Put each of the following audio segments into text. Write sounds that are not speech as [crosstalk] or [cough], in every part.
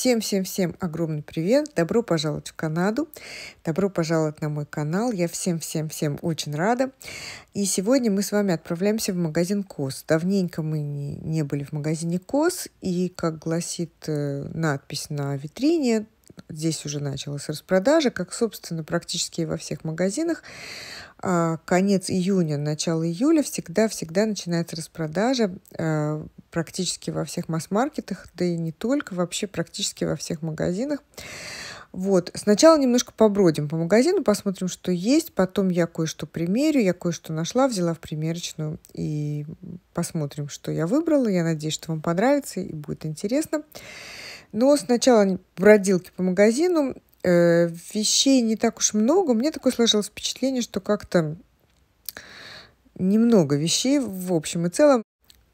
Всем-всем-всем огромный привет! Добро пожаловать в Канаду! Добро пожаловать на мой канал! Я всем-всем-всем очень рада! И сегодня мы с вами отправляемся в магазин КОС. Давненько мы не, не были в магазине КОС, и, как гласит э, надпись на витрине, здесь уже началась распродажа, как, собственно, практически во всех магазинах. А, конец июня, начало июля всегда-всегда начинается распродажа а, практически во всех масс-маркетах, да и не только, вообще практически во всех магазинах. Вот. Сначала немножко побродим по магазину, посмотрим, что есть. Потом я кое-что примерю, я кое-что нашла, взяла в примерочную. И посмотрим, что я выбрала. Я надеюсь, что вам понравится и будет интересно. Но сначала бродилки по магазину. Э, вещей не так уж много. Меня такое сложилось впечатление, что как-то немного вещей в общем и целом.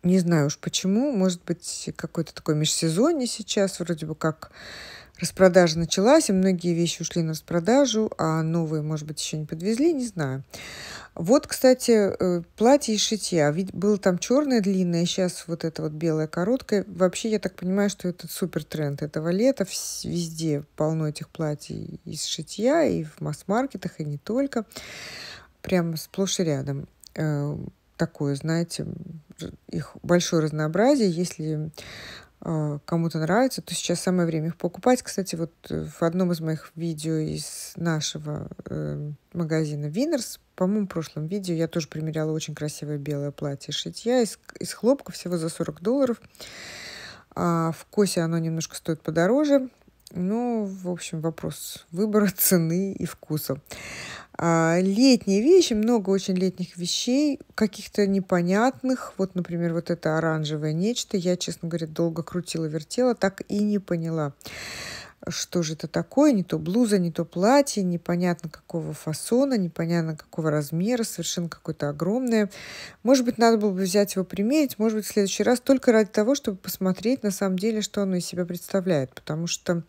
Не знаю уж почему. Может быть, какой-то такой межсезонье сейчас, вроде бы как распродажа началась, и многие вещи ушли на распродажу, а новые, может быть, еще не подвезли, не знаю. Вот, кстати, э, платье из шитья. Ведь было там черное длинное, сейчас вот это вот белое короткое. Вообще, я так понимаю, что это супер тренд этого лета. Везде полно этих платьев из шитья, и в масс-маркетах, и не только. Прямо сплошь и рядом. Э, такое, знаете, их большое разнообразие. Если кому-то нравится, то сейчас самое время их покупать. Кстати, вот э, в одном из моих видео из нашего э, магазина Winners, по-моему, в прошлом видео я тоже примеряла очень красивое белое платье шитья из, из хлопка всего за 40 долларов. А в Косе оно немножко стоит подороже. Ну, в общем, вопрос выбора [laughs] цены и вкуса. А, летние вещи, много очень летних вещей, каких-то непонятных. Вот, например, вот это оранжевое нечто. Я, честно говоря, долго крутила, вертела, так и не поняла что же это такое, не то блуза, не то платье, непонятно какого фасона, непонятно какого размера, совершенно какое-то огромное. Может быть, надо было бы взять его примерить, может быть, в следующий раз, только ради того, чтобы посмотреть на самом деле, что оно из себя представляет. Потому что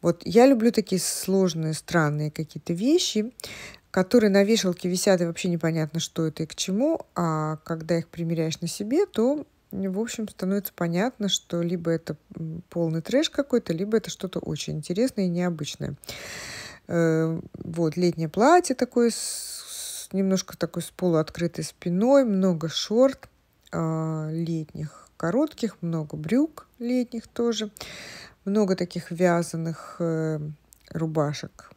вот я люблю такие сложные, странные какие-то вещи, которые на вешалке висят, и вообще непонятно, что это и к чему, а когда их примеряешь на себе, то в общем, становится понятно, что либо это полный трэш какой-то, либо это что-то очень интересное и необычное. Э, вот, летнее платье такое, с, немножко такой с полуоткрытой спиной, много шорт а, летних, коротких, много брюк летних тоже, много таких вязаных э, рубашек,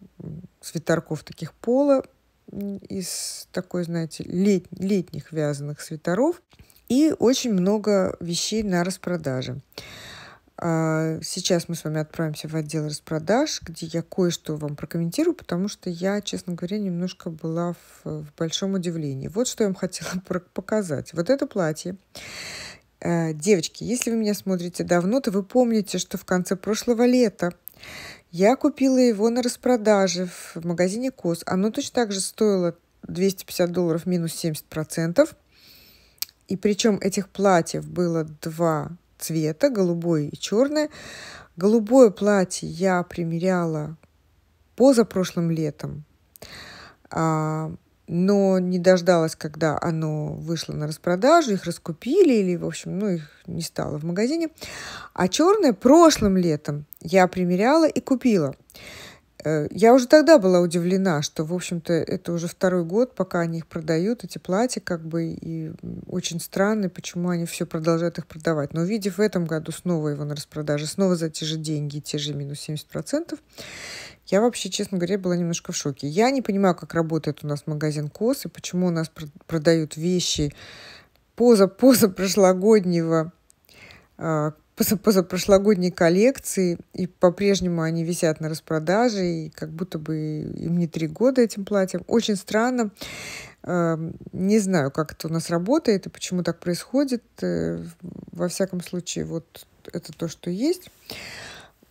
свитерков таких пола из такой, знаете, лет, летних вязаных свитеров и очень много вещей на распродаже. А, сейчас мы с вами отправимся в отдел распродаж, где я кое-что вам прокомментирую, потому что я, честно говоря, немножко была в, в большом удивлении. Вот что я вам хотела [laughs] показать. Вот это платье. Э, девочки, если вы меня смотрите давно, то вы помните, что в конце прошлого лета я купила его на распродаже в магазине КОС. Оно точно так же стоило 250 долларов минус 70 процентов. И причем этих платьев было два цвета, голубое и черное. Голубое платье я примеряла позапрошлым летом, а, но не дождалась, когда оно вышло на распродажу, их раскупили или, в общем, ну, их не стало в магазине. А черное прошлым летом я примеряла и купила. Э, я уже тогда была удивлена, что, в общем-то, это уже второй год, пока они их продают, эти платья, как бы, и очень странно, почему они все продолжают их продавать. Но увидев в этом году снова его на распродаже, снова за те же деньги, те же минус 70%, я вообще, честно говоря, была немножко в шоке. Я не понимаю, как работает у нас магазин КОС, и почему у нас продают вещи поза, поза прошлогоднего а, позапрошлогодней коллекции, и по-прежнему они висят на распродаже, и как будто бы им не три года этим платьям. Очень странно. Эм, не знаю, как это у нас работает и почему так происходит. Э, во всяком случае, вот это то, что есть.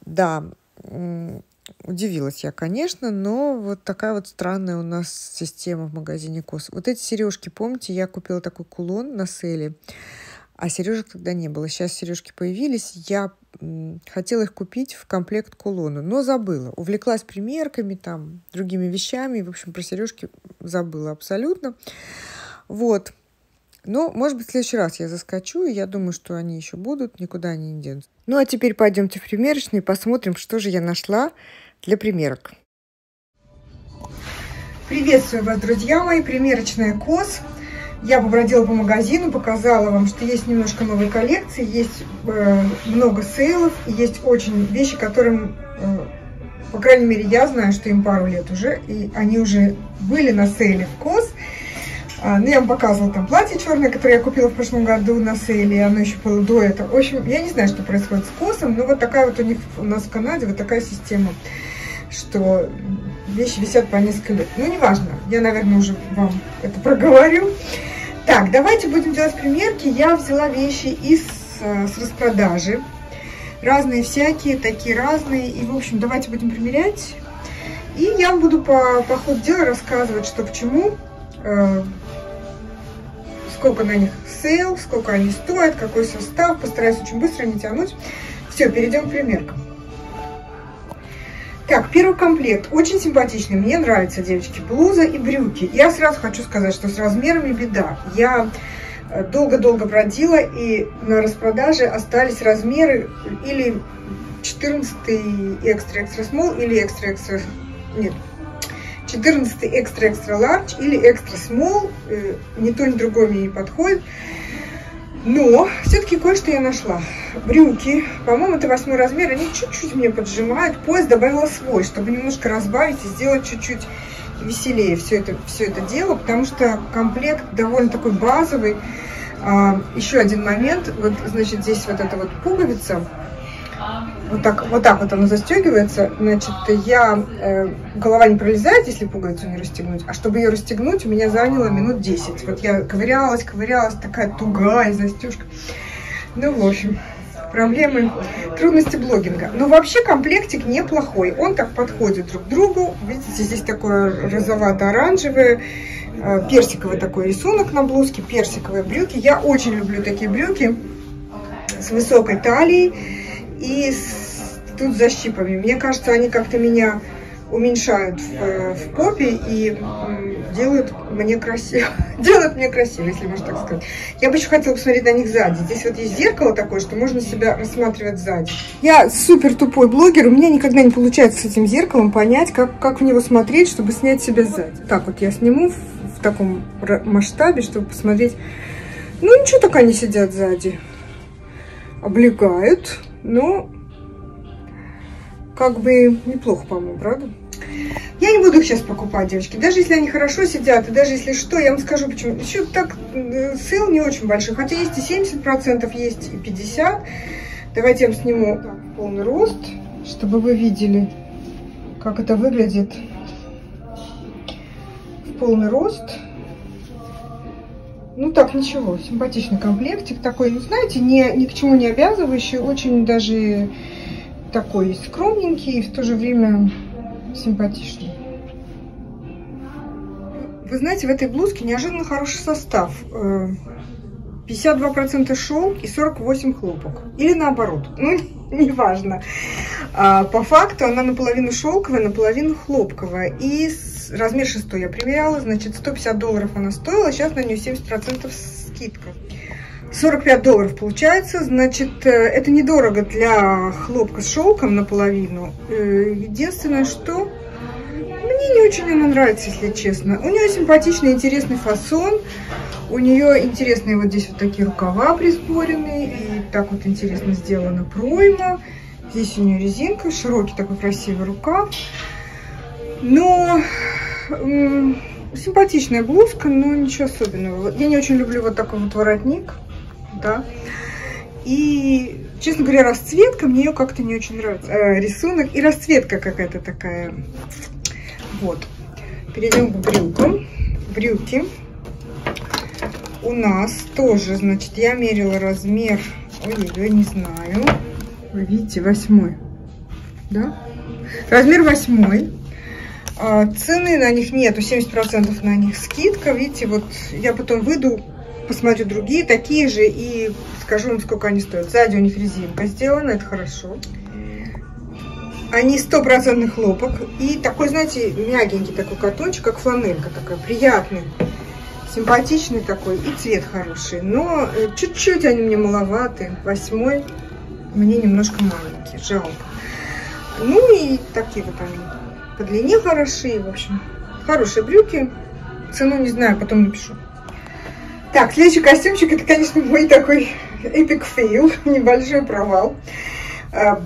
Да, удивилась я, конечно, но вот такая вот странная у нас система в магазине Кос. Вот эти сережки, помните, я купила такой кулон на селе а сережек тогда не было. Сейчас сережки появились. Я хотела их купить в комплект кулона, но забыла. Увлеклась примерками, там, другими вещами. В общем, про сережки забыла абсолютно. Вот. Но, может быть, в следующий раз я заскочу, и я думаю, что они еще будут, никуда они не денутся. Ну, а теперь пойдемте в примерочную и посмотрим, что же я нашла для примерок. Приветствую вас, друзья мои, примерочная КОС. Я побродила по магазину, показала вам, что есть немножко новой коллекции, есть э, много сейлов, и есть очень вещи, которым, э, по крайней мере, я знаю, что им пару лет уже, и они уже были на сейле в КОС. А, ну, я вам показывала там платье черное, которое я купила в прошлом году на сейле, и оно еще было до этого. В общем, я не знаю, что происходит с косом, но вот такая вот у них у нас в Канаде вот такая система, что вещи висят по несколько лет. Ну, неважно, я, наверное, уже вам это проговорю. Так, давайте будем делать примерки. Я взяла вещи из э, с распродажи. Разные всякие, такие разные. И, в общем, давайте будем примерять. И я вам буду по, по ходу дела рассказывать, что к чему. Э, сколько на них sale, сколько они стоят, какой состав. Постараюсь очень быстро не тянуть. Все, перейдем к примеркам. Так, первый комплект. Очень симпатичный. Мне нравится, девочки. Блуза и брюки. Я сразу хочу сказать, что с размерами беда. Я э, долго-долго бродила, и на распродаже остались размеры или 14 экстра-экстра смол, или экстра-экстра... Нет, 14 экстра-экстра ларч или экстра смол. Э, ни то, ни другое мне не подходит. Но все-таки кое-что я нашла. Брюки, по-моему, это восьмой размер, они чуть-чуть мне поджимают. Пояс добавила свой, чтобы немножко разбавить и сделать чуть-чуть веселее все это, все это дело, потому что комплект довольно такой базовый. А, еще один момент, вот, значит, здесь вот эта вот пуговица, вот так, вот так вот оно застегивается, значит, я, э, голова не пролезает, если пуговицу не расстегнуть, а чтобы ее расстегнуть, у меня заняло минут 10. Вот я ковырялась, ковырялась, такая тугая застежка. Ну, в общем, проблемы, трудности блогинга. Но вообще комплектик неплохой, он так подходит друг к другу. Видите, здесь такое розовато-оранжевое, э, персиковый такой рисунок на блузке, персиковые брюки. Я очень люблю такие брюки с высокой талией и с, тут защипами. Мне кажется, они как-то меня уменьшают в, э, в попе и делают мне красиво. [laughs] делают мне красиво, если можно так сказать. Я бы еще хотела посмотреть на них сзади. Здесь вот есть зеркало такое, что можно себя рассматривать сзади. Я супер тупой блогер, у меня никогда не получается с этим зеркалом понять, как, как в него смотреть, чтобы снять себя сзади. Так вот я сниму в, в таком масштабе, чтобы посмотреть. Ну ничего, так они сидят сзади. Облегают. Но как бы неплохо, по-моему, правда? Я не буду их сейчас покупать, девочки. Даже если они хорошо сидят, и даже если что, я вам скажу, почему. Еще так, э, sale не очень большой. Хотя есть и 70%, есть и 50%. Давайте я вам сниму так, полный рост, чтобы вы видели, как это выглядит в полный рост. Ну так, ничего, симпатичный комплектик такой, знаете, не, ни к чему не обязывающий, очень даже такой скромненький и в то же время симпатичный. Вы знаете, в этой блузке неожиданно хороший состав. 52% э, шелк и 48 хлопок. Или наоборот. [laughs] Ну, неважно. А, по факту она наполовину шелковая, наполовину хлопковая. И размер 6 я примеряла, значит, 150 долларов она стоила, сейчас на нее 70% скидка. 45 долларов получается, значит, э, это недорого для хлопка с шелком наполовину. Э, единственное, что мне не очень она нравится, если честно. У нее симпатичный, интересный фасон. У нее интересные вот здесь вот такие рукава присборенные. И так вот интересно сделана пройма. Здесь у нее резинка, широкий такой красивый рукав. Но симпатичная блузка, но ничего особенного. Я не очень люблю вот такой вот воротник, да. И, честно говоря, расцветка мне ее как-то не очень нравится. Э, рисунок и расцветка какая-то такая. Вот. Перейдем к брюкам. Брюки. У нас тоже, значит, я мерила размер, ой, я не знаю. Вы видите, восьмой. Да? Размер восьмой. А, цены на них нету, 70% на них скидка. Видите, вот я потом выйду, посмотрю другие, такие же, и скажу вам, сколько они стоят. Сзади у них резинка сделана, это хорошо. Они стопроцентный хлопок. И такой, знаете, мягенький такой катончик, как фланелька такая, приятный. Симпатичный такой и цвет хороший. Но э, чуть-чуть они мне маловаты. Восьмой мне немножко маленький. Жалко. Ну и такие вот они. По длине хорошие, в общем. Хорошие брюки. Цену не знаю, потом напишу. Так, следующий костюмчик, это, конечно, мой такой epic fail, [laughs] небольшой провал. А,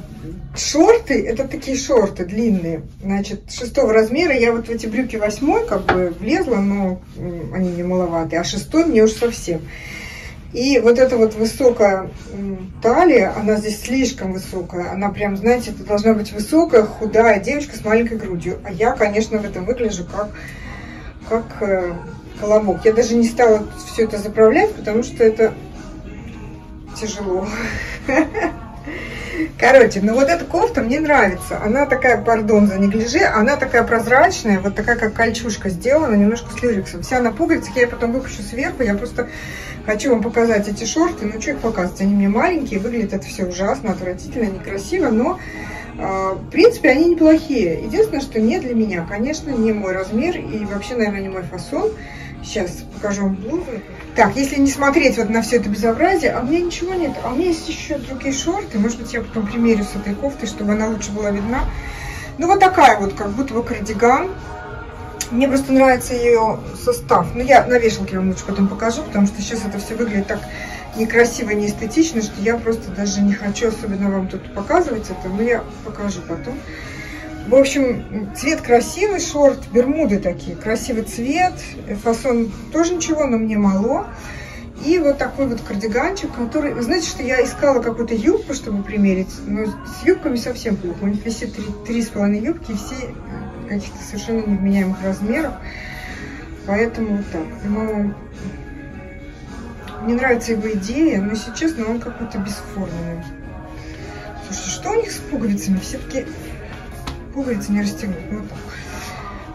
шорты, это такие шорты длинные, значит, шестого размера. Я вот в эти брюки восьмой как бы влезла, но они не маловатые, а шестой мне уж совсем. И вот эта вот высокая талия, она здесь слишком высокая. Она прям, знаете, это должна быть высокая, худая девочка с маленькой грудью. А я, конечно, в этом выгляжу как, как э, колобок. Я даже не стала все это заправлять, потому что это тяжело. [laughs] Короче, ну вот эта кофта мне нравится. Она такая, пардон за неглиже, она такая прозрачная, вот такая, как кольчушка сделана, немножко с люрексом. Вся на пуговицах, я потом выпущу сверху. Я просто хочу вам показать эти шорты. Ну, что их показывать? Они мне маленькие, выглядит это все ужасно, отвратительно, некрасиво, но... А, в принципе, они неплохие. Единственное, что не для меня. Конечно, не мой размер и вообще, наверное, не мой фасон. Сейчас покажу вам блузу. Так, если не смотреть вот на все это безобразие, а у меня ничего нет. А у меня есть еще другие шорты. Может быть, я потом примерю с этой кофтой, чтобы она лучше была видна. Ну, вот такая вот, как будто бы кардиган. Мне просто нравится ее состав. Ну, я на вешалке вам лучше потом покажу, потому что сейчас это все выглядит так некрасиво, не эстетично, что я просто даже не хочу особенно вам тут показывать это. Но я покажу потом. В общем, цвет красивый, шорт, бермуды такие, красивый цвет, фасон тоже ничего, но мне мало. И вот такой вот кардиганчик, который... Знаете, что я искала какую-то юбку, чтобы примерить, но с юбками совсем плохо. У них висит три, три с половиной юбки, все каких-то совершенно невменяемых размеров. Поэтому вот так. Но мне нравится его идея, но, если честно, он какой-то бесформенный. Слушайте, что у них с пуговицами? Все-таки пуговицы не расстегнут. Ну, так.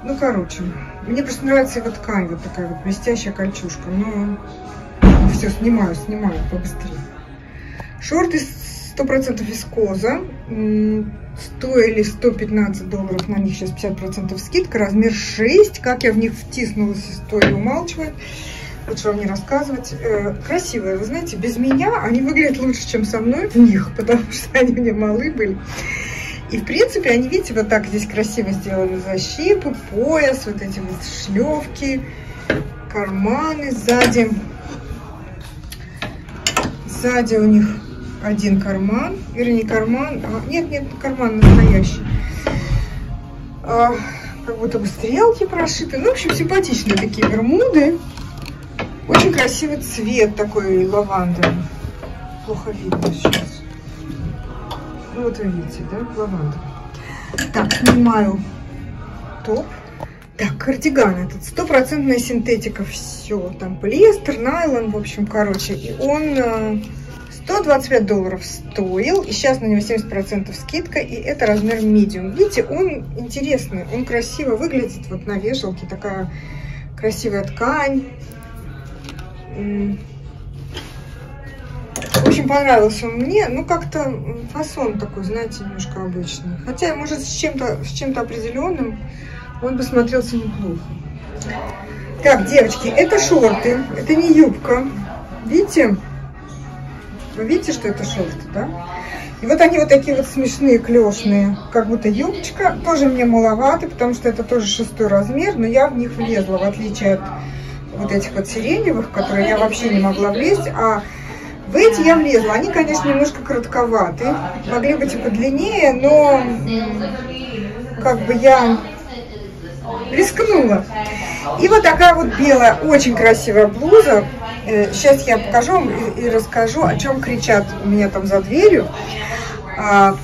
Ну, короче, мне просто нравится его ткань, вот такая вот блестящая кольчушка. Но все, снимаю, снимаю побыстрее. Шорты 100% вискоза. Стоили 115 долларов, на них сейчас 50% скидка. Размер 6. Как я в них втиснулась, история умалчивает. Лучше вам не рассказывать. Э, красивые, вы знаете, без меня они выглядят лучше, чем со мной в них, [laughs] потому что они мне малы были. И, в принципе, они, видите, вот так здесь красиво сделаны защипы, пояс, вот эти вот шлевки, карманы сзади. Сзади у них один карман, вернее, карман, а, нет, нет, карман настоящий. А, как будто бы стрелки прошиты. Ну, в общем, симпатичные такие бермуды. Очень красивый цвет такой лавандовый. Плохо видно сейчас. Ну, вот видите, да, лаванда. Так, снимаю топ. Так, кардиган этот, стопроцентная синтетика, все, там полиэстер, найлон, в общем, короче. И он 125 э, долларов стоил, и сейчас на него 70% скидка, и это размер medium. Видите, он интересный, он красиво выглядит, вот на вешалке такая красивая ткань. Очень понравился он мне. Ну, как-то фасон такой, знаете, немножко обычный. Хотя, может, с чем-то с чем-то определенным он бы смотрелся неплохо. Так, девочки, это шорты, это не юбка. Видите? Вы видите, что это шорты, да? И вот они вот такие вот смешные, клешные, как будто юбочка. Тоже мне маловато, потому что это тоже шестой размер, но я в них влезла, в отличие от вот этих вот сиреневых, которые я вообще не могла влезть. А в эти я влезла. Они, конечно, немножко коротковаты. Могли быть и подлиннее, но как бы я рискнула. И вот такая вот белая, очень красивая блуза. Сейчас э, я покажу вам и, расскажу, о чем кричат у меня там за дверью. А,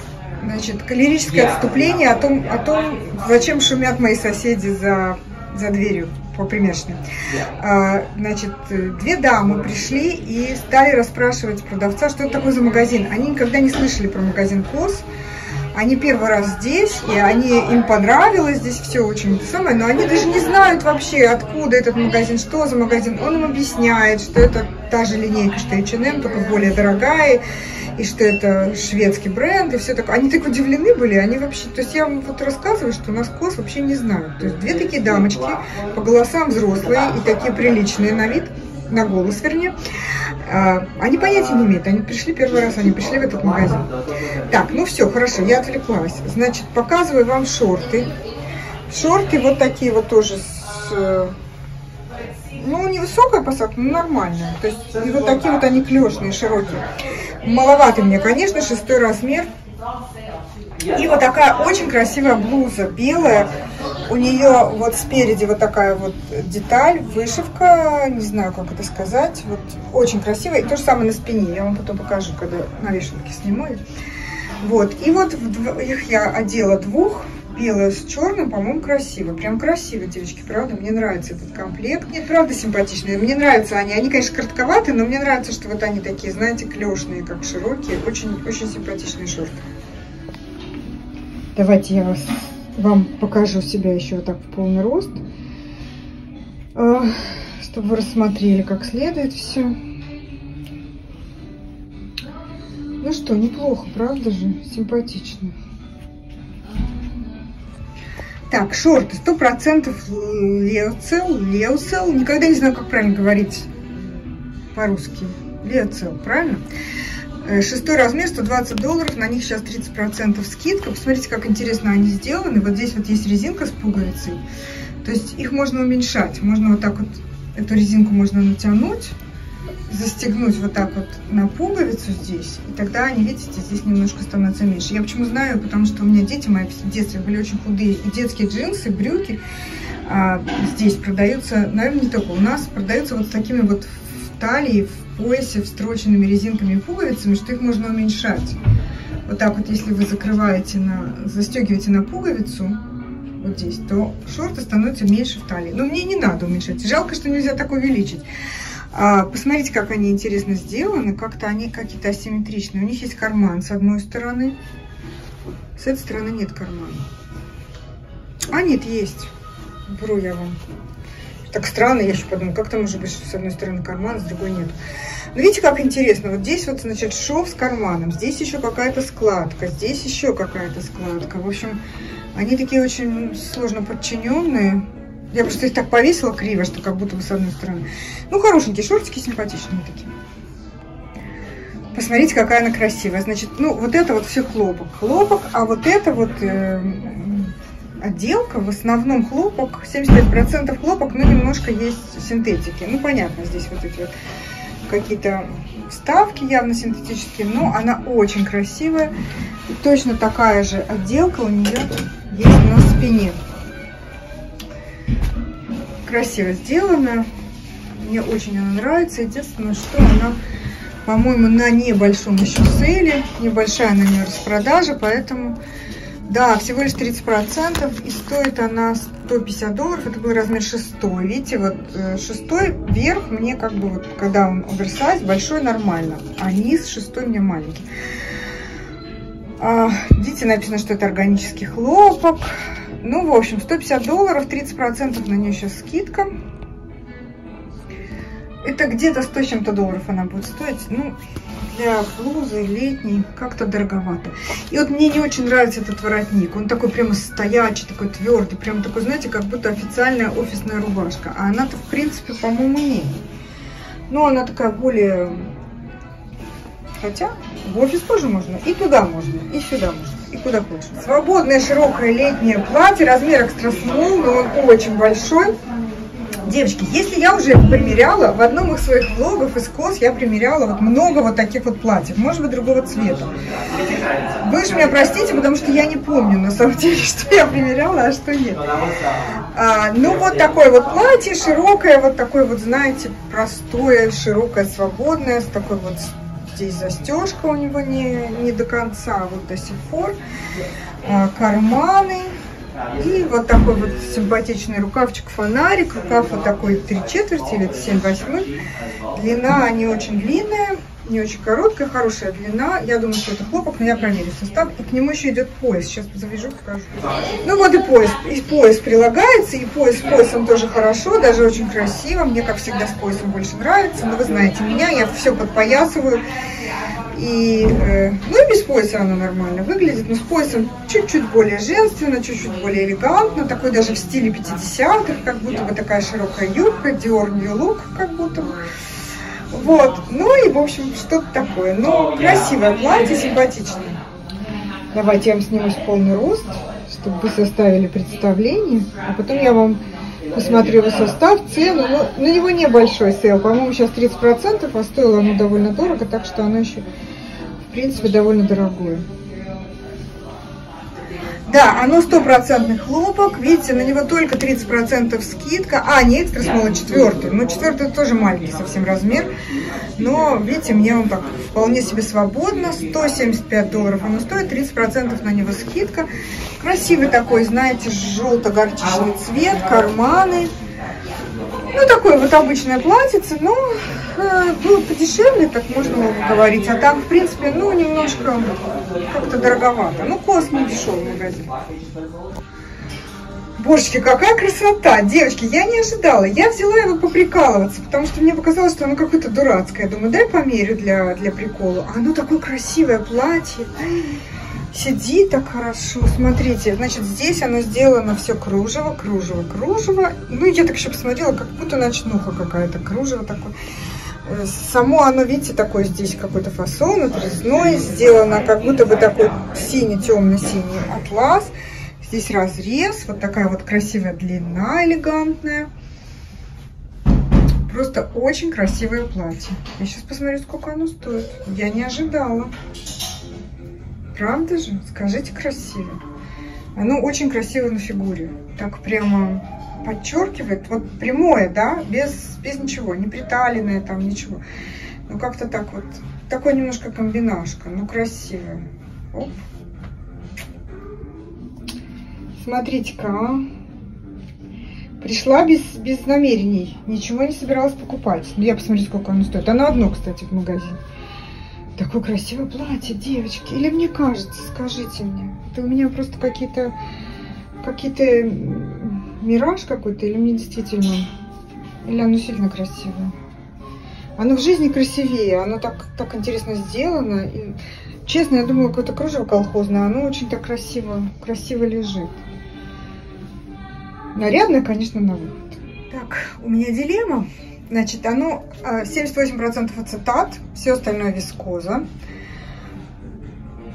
значит, лирическое отступление о том, о том, зачем шумят мои соседи за, за дверью по примешанным. А, значит, две дамы пришли и стали расспрашивать продавца, что это такое за магазин. Они никогда не слышали про магазин КОС. Они первый раз здесь, и они, им понравилось здесь все очень самое, но они даже не знают вообще, откуда этот магазин, что за магазин. Он им объясняет, что это та же линейка, что H&M, только более дорогая, и что это шведский бренд, и все такое. Они так удивлены были, они вообще, то есть я вам вот рассказываю, что у нас кос вообще не знают. То есть две такие дамочки, по голосам взрослые и такие приличные на вид, на голос, вернее, а, они понятия не имеют. Они пришли первый раз, они пришли в этот магазин. Так, ну все, хорошо, я отвлеклась. Значит, показываю вам шорты. Шорты вот такие вот тоже с... Э, ну, невысокая посадка, но нормальная. То есть, и вот такие вот они клешные, широкие. Маловато мне, конечно, шестой размер. И вот такая очень красивая блуза, белая. У нее вот спереди вот такая вот деталь, вышивка, не знаю, как это сказать. Вот очень красивая. И то же самое на спине. Я вам потом покажу, когда на вешалке сниму. Вот. И вот их я одела двух белая с черным, по-моему, красиво. Прям красиво, девочки, правда? Мне нравится этот комплект. Нет, правда, симпатичные. Мне нравятся они. Они, конечно, коротковатые, но мне нравится, что вот они такие, знаете, клешные, как широкие. Очень, очень симпатичные шорты. Давайте я вас, вам покажу себя еще так в полный рост. А, чтобы вы рассмотрели как следует все. Ну что, неплохо, правда же? Симпатично. Так, шорты, сто процентов леоцел, леоцел, никогда не знаю, как правильно говорить по-русски. Леоцел, правильно? Э, шестой размер, 120 долларов, на них сейчас 30% скидка. Посмотрите, как интересно они сделаны. Вот здесь вот есть резинка с пуговицей. То есть их можно уменьшать. Можно вот так вот, эту резинку можно натянуть застегнуть вот так вот на пуговицу здесь, и тогда они, видите, здесь немножко становятся меньше. Я почему знаю, потому что у меня дети мои в детстве были очень худые, и детские джинсы, брюки а, здесь продаются, наверное, не только у нас, продаются вот с такими вот в талии, в поясе, встроченными резинками и пуговицами, что их можно уменьшать. Вот так вот, если вы закрываете, на, застегиваете на пуговицу, вот здесь, то шорты становятся меньше в талии. Но мне не надо уменьшать. Жалко, что нельзя так увеличить. А, посмотрите, как они интересно сделаны. Как-то они какие-то асимметричные. У них есть карман с одной стороны. С этой стороны нет кармана. А, нет, есть. Вру я вам. Так странно, я еще подумала, как там может быть, что с одной стороны карман, с другой нет. Но видите, как интересно. Вот здесь вот, значит, шов с карманом. Здесь еще какая-то складка. Здесь еще какая-то складка. В общем, они такие очень сложно подчиненные. Я просто их так повесила криво, что как будто бы с одной стороны. Ну, хорошенькие шортики, симпатичные такие. Посмотрите, какая она красивая. Значит, ну, вот это вот все хлопок. Хлопок, а вот это вот э, отделка, в основном хлопок, 75% хлопок, но немножко есть синтетики. Ну, понятно, здесь вот эти вот какие-то вставки явно синтетические, но она очень красивая. И точно такая же отделка у нее есть на спине красиво сделана. Мне очень она нравится. Единственное, что она, по-моему, на небольшом еще сейле. Небольшая на нее распродажа, поэтому... Да, всего лишь 30%, и стоит она 150 долларов, это был размер шестой. Видите, вот э, шестой вверх мне как бы, вот, когда он оверсайз, большой нормально, а низ шестой мне маленький. А, видите, написано, что это органический хлопок. Ну, в общем, 150 долларов, 30% на нее сейчас скидка. Это где-то 100 чем-то долларов она будет стоить. Ну, для блузы летней как-то дороговато. И вот мне не очень нравится этот воротник. Он такой прямо стоячий, такой твердый. Прям такой, знаете, как будто официальная офисная рубашка. А она-то, в принципе, по-моему, не. Но она такая более... Хотя в офис тоже можно. И туда можно, и сюда можно и куда хочешь. Свободное широкое летнее платье, размер экстра смол, но он очень большой. Девочки, если я уже примеряла, в одном из своих влогов из КОС я примеряла вот много вот таких вот платьев, может быть, другого цвета. Вы же меня простите, потому что я не помню, на самом деле, [laughs] что я примеряла, а что нет. А, ну, вот такое вот платье, широкое, вот такое вот, знаете, простое, широкое, свободное, с такой вот Здесь застежка у него не, не до конца, вот до сих пор. А, карманы. И вот такой вот симпатичный рукавчик, фонарик. Рукав вот такой 3 четверти или 7 восьмых. Длина не очень длинная не очень короткая, хорошая длина. Я думаю, что это хлопок, но я проверю состав. И к нему еще идет пояс. Сейчас завяжу, покажу. Ну вот и пояс. И пояс прилагается, и пояс с поясом тоже хорошо, даже очень красиво. Мне, как всегда, с поясом больше нравится. Но вы знаете меня, я все подпоясываю. И, э, ну и без пояса оно нормально выглядит, но с поясом чуть-чуть более женственно, чуть-чуть более элегантно, такой даже в стиле 50-х, как будто бы такая широкая юбка, New Look, как будто бы. Вот, ну и, в общем, что-то такое. Но красивое платье, симпатичное. Давайте я вам снимусь в полный рост, чтобы вы составили представление, а потом я вам посмотрю его состав, цену. Но на него небольшой sale, по-моему, сейчас 30%, а стоило оно довольно дорого, так что оно еще, в принципе, довольно дорогое. Да, оно стопроцентный хлопок. Видите, на него только 30% скидка. А, не экстра смола, четвертый. Ну, четвертый тоже маленький совсем размер. Но, видите, мне он так вполне себе свободно. 175 долларов оно стоит, 30% на него скидка. Красивый такой, знаете, желто-горчичный цвет, карманы. Ну, такое вот обычное платьице, но э, было подешевле, так можно было говорить. А так, в принципе, ну, немножко как-то дороговато. Ну, кост не дешевый магазин. Божечки, какая красота! Девочки, я не ожидала. Я взяла его поприкалываться, потому что мне показалось, что оно какое-то дурацкое. Я думаю, дай померю для, для прикола. А оно такое красивое платье. Сидит так хорошо. Смотрите, значит, здесь оно сделано все кружево, кружево, кружево. Ну, я так еще посмотрела, как будто ночнуха какая-то, кружево такое. Э, само оно, видите, такой здесь какой-то фасон, отрезной, сделано как будто бы такой синий, темно-синий атлас. Здесь разрез, вот такая вот красивая длина, элегантная. Просто очень красивое платье. Я сейчас посмотрю, сколько оно стоит. Я не ожидала. Правда же? Скажите, красиво. Оно очень красиво на фигуре. Так прямо подчеркивает. Вот прямое, да, без, без ничего. Не приталенное там, ничего. Ну, как-то так вот. Такой немножко комбинашка. Ну, красиво. Оп. Смотрите-ка, а. Пришла без, без намерений. Ничего не собиралась покупать. Ну, я посмотрю, сколько оно стоит. Оно одно, кстати, в магазине. Такое красивое платье, девочки. Или мне кажется, скажите мне. Это у меня просто какие-то какие-то мираж какой-то, или мне действительно... Или оно сильно красивое. Оно в жизни красивее, оно так, так интересно сделано. И, честно, я думала, какое-то кружево колхозное, оно очень так красиво, красиво лежит. Нарядное, конечно, на выход. Так, у меня дилемма. Значит, оно 78% а, ацетат, все остальное вискоза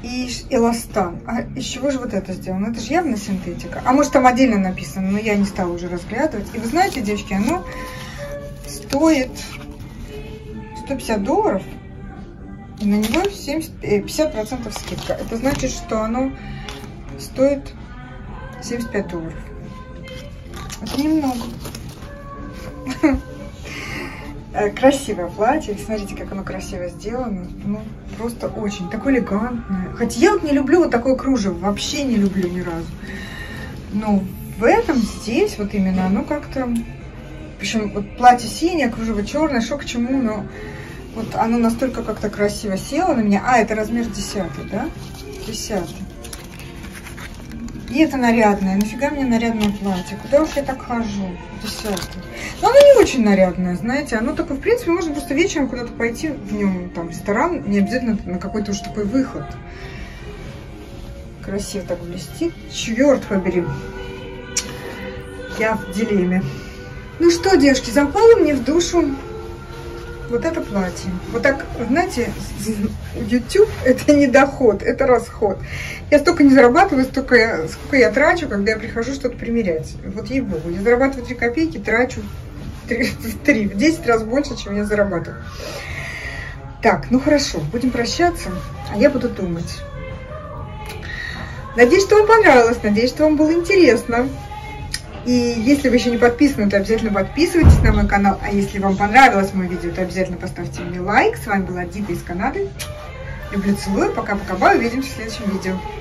и эластан. А из чего же вот это сделано? Это же явно синтетика. А может там отдельно написано, но я не стала уже разглядывать. И вы знаете, девочки, оно стоит 150 долларов, и на него 70, 50% э, скидка. Это значит, что оно стоит 75 долларов. Это немного. [laughs] Э, красивое платье. Смотрите, как оно красиво сделано. Ну, просто очень. Такое элегантное. Хотя я вот не люблю вот такое кружево. Вообще не люблю ни разу. Но в этом здесь вот именно оно как-то... Причем вот платье синее, кружево черное, шо к чему, но вот оно настолько как-то красиво село на меня. А, это размер 10, да? 10. И это нарядное. Нафига мне нарядное платье? Куда уж я так хожу? Десятое. Но оно не очень нарядное, знаете. Оно такое, в принципе, можно просто вечером куда-то пойти в нем, там, в ресторан. Не обязательно на какой-то уж такой выход. Красиво так блестит. Черт побери. Я в дилемме. Ну что, девушки, запало мне в душу вот это платье. Вот так, знаете, YouTube это не доход, это расход. Я столько не зарабатываю, столько я, сколько я трачу, когда я прихожу что-то примерять. Вот ей-богу, я зарабатываю 3 копейки, трачу 3, в 3, в 10 раз больше, чем я зарабатываю. Так, ну хорошо, будем прощаться, а я буду думать. Надеюсь, что вам понравилось, надеюсь, что вам было интересно. И если вы еще не подписаны, то обязательно подписывайтесь на мой канал. А если вам понравилось мое видео, то обязательно поставьте мне лайк. С вами была Дита из Канады. Люблю, целую. Пока-пока. Увидимся в следующем видео.